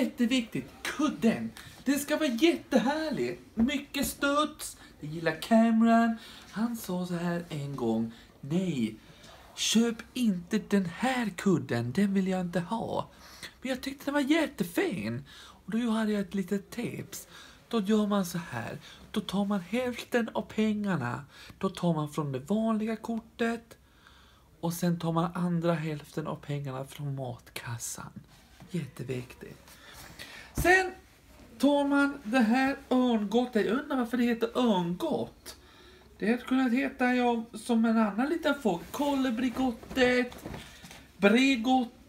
jätteviktigt, kudden. Den ska vara jättehärlig. Mycket studs. Det gillar kameran. Han sa så här en gång. Nej, köp inte den här kudden. Den vill jag inte ha. Men jag tyckte den var jättefin. Och då hade jag ett litet tips. Då gör man så här. Då tar man hälften av pengarna. Då tar man från det vanliga kortet. Och sen tar man andra hälften av pengarna från matkassan. Jätteviktigt. Sen tar man det här örngottet. Jag undrar varför det heter örngott. Det hade kunnat heta jag som en annan liten fågel. kollebrigottet, Bregott.